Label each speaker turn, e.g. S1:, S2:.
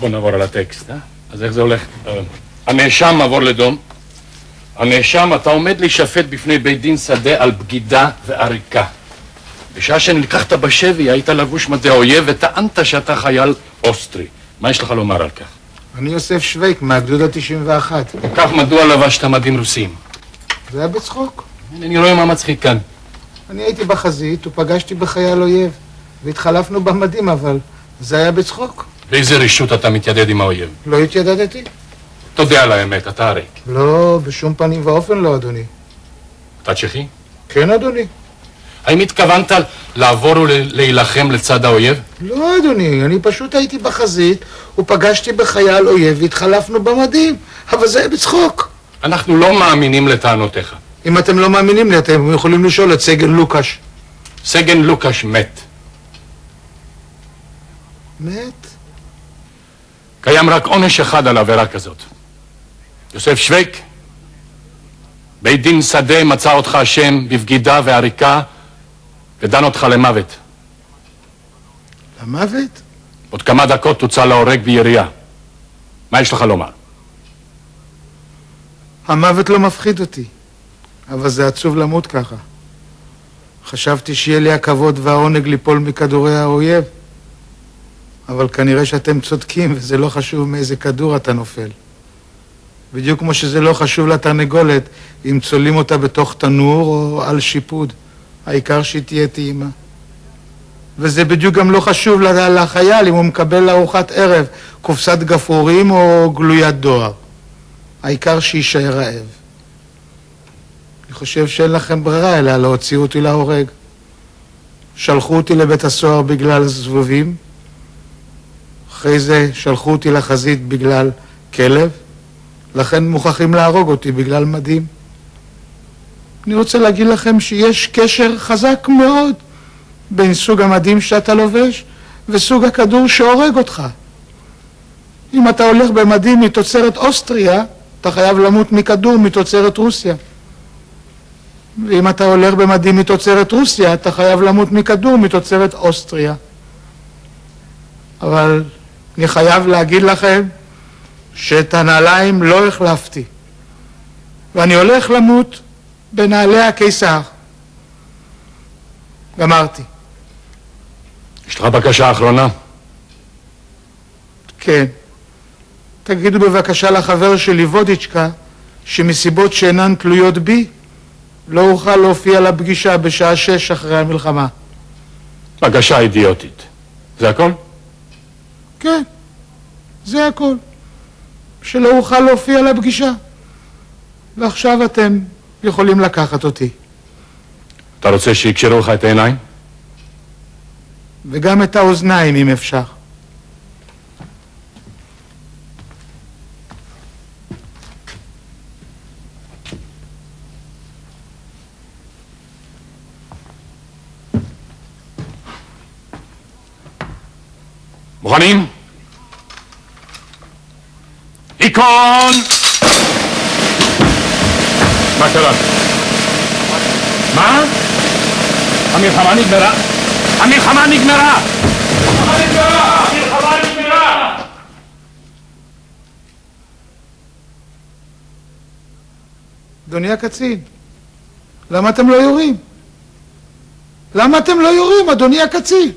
S1: בוא נעבור על הטקסט, אה? אז איך זה הולך? הנאשם עבור לדום. הנאשם, אתה עומד להישפט בפני בית דין שדה על בגידה ועריקה. בשעה שנלקחת בשבי היית לבוש מדי האויב וטענת שאתה חייל אוסטרי. מה יש לך לומר על כך?
S2: אני יוסף שווייק מהגדוד ה-91.
S1: כך מדוע לבשת מדים רוסיים?
S2: זה היה בצחוק.
S1: אני רואה מה מצחיק כאן.
S2: אני הייתי בחזית ופגשתי בחייל אויב, והתחלפנו במדים, אבל זה היה בצחוק.
S1: באיזה רשות אתה מתיידד עם האויב?
S2: לא התיידדתי?
S1: תודה על האמת, אתה הריק.
S2: לא, בשום פנים ואופן לא, אדוני.
S1: אתה צ'כי?
S2: כן, אדוני.
S1: האם התכוונת לעבור ולהילחם לצד האויב?
S2: לא, אדוני, אני פשוט הייתי בחזית ופגשתי בחייל אויב והתחלפנו במדים, אבל זה בצחוק.
S1: אנחנו לא מאמינים לטענותיך.
S2: אם אתם לא מאמינים לי, אתם יכולים לשאול את סגן לוקש.
S1: סגן לוקש מת.
S2: מת?
S1: קיים רק עונש אחד על עבירה כזאת. יוסף שוויק, בית דין שדה מצא אותך אשם בבגידה ועריקה ודן אותך למוות.
S2: למוות?
S1: עוד כמה דקות תוצא להורג בירייה. מה יש לך לומר?
S2: המוות לא מפחיד אותי, אבל זה עצוב למות ככה. חשבתי שיהיה לי הכבוד והעונג ליפול מכדורי האויב, אבל כנראה שאתם צודקים וזה לא חשוב מאיזה כדור אתה נופל. בדיוק כמו שזה לא חשוב לתרנגולת אם צולעים אותה בתוך תנור או על שיפוד. העיקר שהיא תהיה טעימה. וזה בדיוק גם לא חשוב לחייל אם הוא מקבל לארוחת ערב קופסת גפרורים או גלוית דואר. העיקר שיישאר רעב. אני חושב שאין לכם ברירה אלא להוציא אותי להורג. שלחו אותי לבית הסוהר בגלל זבובים, אחרי זה שלחו אותי לחזית בגלל כלב, לכן מוכרחים להרוג אותי בגלל מדים. אני רוצה להגיד לכם שיש קשר חזק מאוד בין סוג המדים שאתה לובש וסוג הכדור שהורג אותך. אם אתה הולך במדים מתוצרת אוסטריה, אתה חייב למות מכדור מתוצרת רוסיה. ואם אתה הולך במדים מתוצרת רוסיה, אתה חייב למות מכדור מתוצרת אוסטריה. אבל אני חייב להגיד לכם שאת הנעליים לא החלפתי, ואני הולך למות בנעלי הקיסר. גמרתי.
S1: יש לך בקשה אחרונה?
S2: כן. תגידו בבקשה לחבר שלי וודיצ'קה שמסיבות שאינן תלויות בי לא אוכל להופיע לפגישה בשעה שש אחרי המלחמה.
S1: בקשה אידיוטית. זה הכל?
S2: כן, זה הכל. שלא אוכל להופיע לפגישה. ועכשיו אתם יכולים לקחת אותי.
S1: אתה רוצה שיקשרו לך את העיניים?
S2: וגם את האוזניים, אם אפשר.
S1: מוכנים? היכון! מה קרה? מה? המלחמה נגמרה? המלחמה נגמרה! המלחמה נגמרה! המלחמה נגמרה!
S2: אדוני הקצין, למה אתם לא יורים? למה אתם לא יורים, אדוני הקצין?